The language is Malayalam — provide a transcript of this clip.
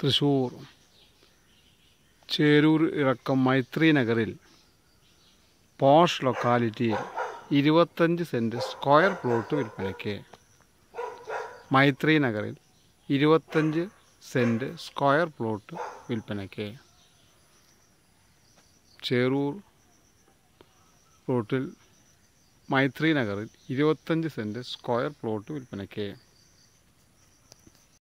തൃശ്ശൂർ ചേരൂർ ഇറക്കം മൈത്രി നഗറിൽ പോഷ് ലൊക്കാലിറ്റിയിൽ ഇരുപത്തഞ്ച് സെന്റ് സ്ക്വയർ പ്ലോട്ട് വിൽപ്പനയ്ക്ക്. മൈത്രി നഗറിൽ ഇരുപത്തഞ്ച് സെന്റ് സ്ക്വയർ പ്ലോട്ട് വിൽപ്പനയ്ക്ക്. ചേറൂർ പ്ലോട്ടിൽ മൈത്രി നഗറിൽ ഇരുപത്തഞ്ച് സെന്റ് സ്ക്വയർ പ്ലോട്ട് വിൽപ്പനയ്ക്ക്.